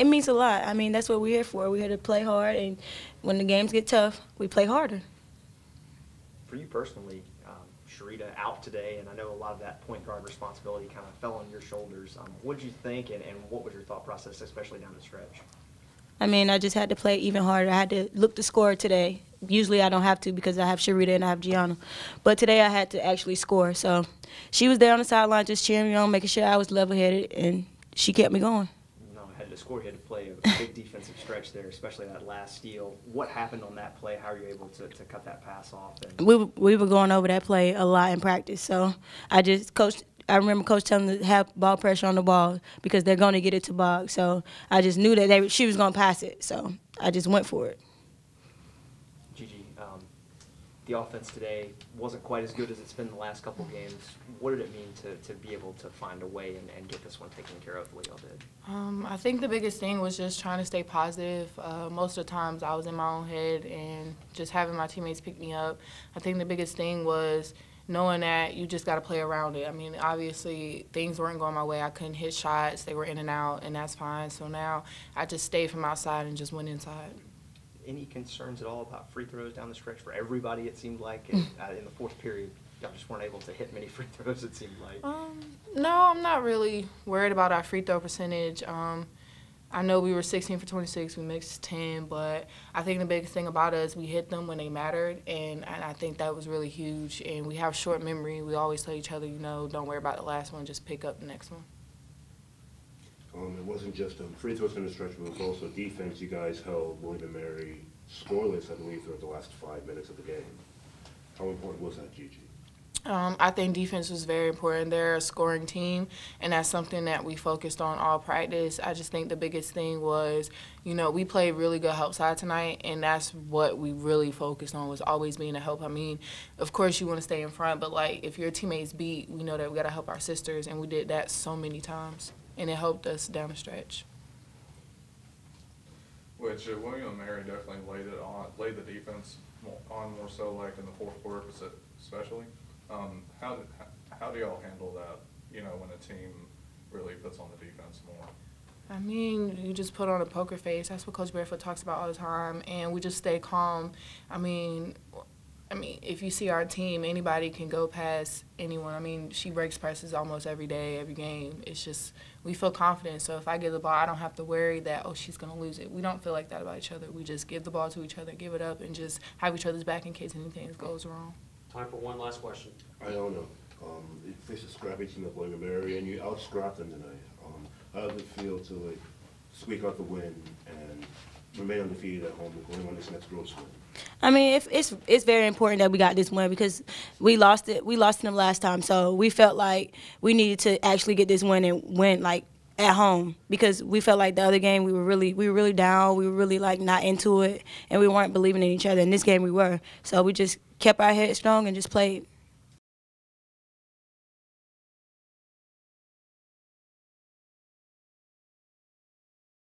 it means a lot. I mean, that's what we're here for. We're here to play hard, and when the games get tough, we play harder. For you personally, um, Sharita out today, and I know a lot of that point guard responsibility kind of fell on your shoulders. Um, what did you think, and, and what was your thought process, especially down the stretch? I mean, I just had to play even harder. I had to look to score today. Usually I don't have to because I have Sharita and I have Gianna. But today I had to actually score. So she was there on the sideline just cheering me on, making sure I was level headed, and she kept me going. Score, you had to play a big defensive stretch there, especially that last steal. What happened on that play? How are you able to, to cut that pass off? And We, we were going over that play a lot in practice. So I just, coach, I remember coach telling me to have ball pressure on the ball because they're going to get it to Bog. So I just knew that they, she was going to pass it. So I just went for it. Gigi, um, the offense today wasn't quite as good as it's been the last couple games. What did it mean to, to be able to find a way and, and get this one taken care of the way y'all did? Um, I think the biggest thing was just trying to stay positive. Uh, most of the times I was in my own head and just having my teammates pick me up. I think the biggest thing was knowing that you just got to play around it. I mean, obviously things weren't going my way. I couldn't hit shots. They were in and out, and that's fine. So now I just stayed from outside and just went inside. Any concerns at all about free throws down the stretch for everybody? It seemed like in, uh, in the fourth period, y'all just weren't able to hit many free throws. It seemed like. Um, no, I'm not really worried about our free throw percentage. Um, I know we were 16 for 26, we mixed 10, but I think the biggest thing about us, we hit them when they mattered, and, and I think that was really huge. And we have short memory. We always tell each other, you know, don't worry about the last one, just pick up the next one. Um, it wasn't just um, free throws in the stretch, but it was also defense. You guys held William and Mary scoreless, I believe, throughout the last five minutes of the game. How important was that, Gigi? Um, I think defense was very important. They're a scoring team, and that's something that we focused on all practice. I just think the biggest thing was, you know, we played really good help side tonight, and that's what we really focused on was always being a help. I mean, of course you want to stay in front, but like if your teammates beat, we know that we got to help our sisters, and we did that so many times, and it helped us down the stretch. Which uh, William and Mary definitely laid it on, laid the defense on more so like in the fourth quarter especially. Um, how, how do y'all handle that, you know, when a team really puts on the defense more? I mean, you just put on a poker face. That's what Coach Barefoot talks about all the time, and we just stay calm. I mean, I mean, if you see our team, anybody can go past anyone. I mean, she breaks presses almost every day, every game. It's just we feel confident. So if I give the ball, I don't have to worry that oh she's gonna lose it. We don't feel like that about each other. We just give the ball to each other, give it up, and just have each other's back in case anything goes wrong. Time for one last question. I don't know. Um, you faced a scrappy team of William and Mary, and you out-scrapped them tonight. Um, how did it feel to like squeak out the win and remain undefeated at home, going on this next road swing? I mean, if it's it's very important that we got this win because we lost it. We lost them last time, so we felt like we needed to actually get this win and win like at home because we felt like the other game we were really we were really down. We were really like not into it, and we weren't believing in each other. In this game, we were. So we just kept our head strong and just played.